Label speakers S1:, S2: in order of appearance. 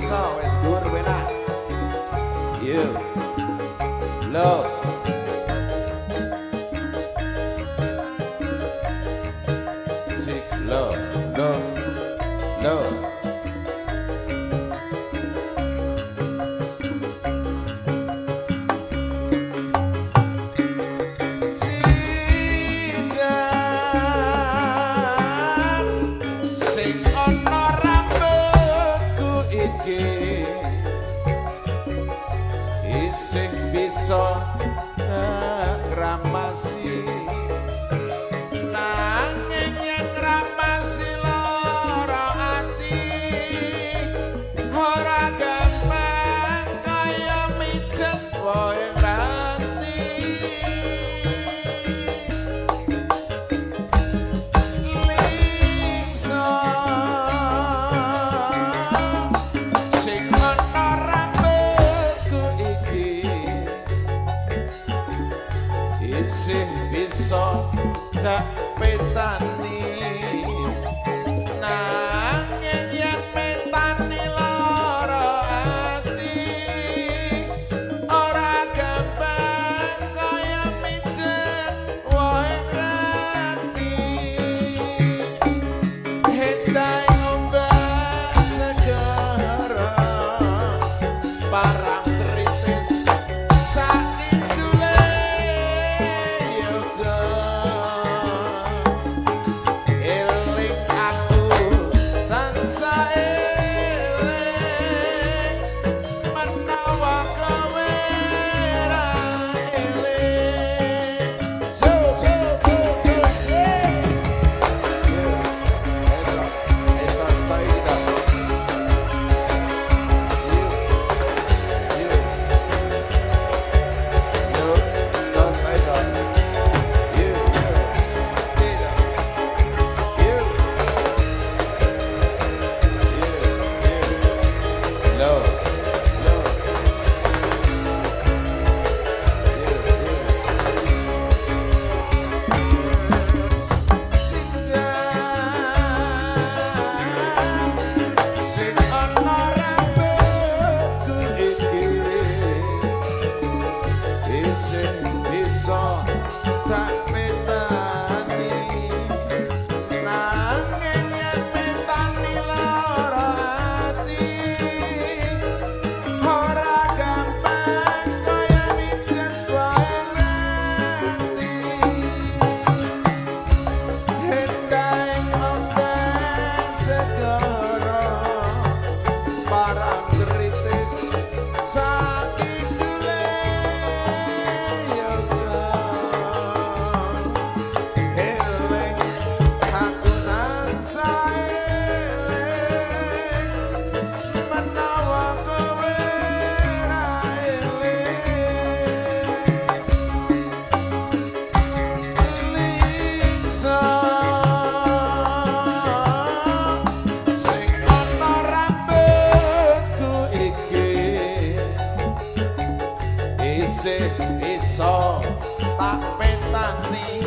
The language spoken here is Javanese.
S1: dance always good when I you love. Take love, love, love. Iki isih bisa tak petani. Nanging yen petani lara ati ora gampang kaya mijet wae ranti Hendai ombak segera Parang kritis isih iso tak petani